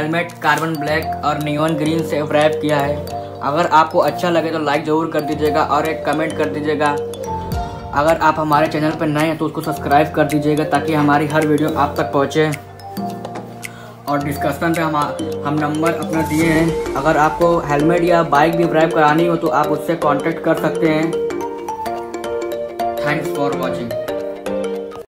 Helmet, carbon black और neon green से wrap किया है। अगर आपको अच्छा लगे तो लाइक ज़रूर कर दीजिएगा और एक कमेंट कर दीजिएगा। अगर आप हमारे चैनल पर नए हैं तो उसको सब्सक्राइब कर दीजिएगा ताकि हमारी हर वीडियो आप तक पहुँचे। और डिस्कशन पे हम हम नंबर अपना दिए हैं। अगर आपको हेलमेट या बाइक भी ड्राइव करानी हो तो आप उससे कांटेक्ट कर सकते हैं। Thanks for watching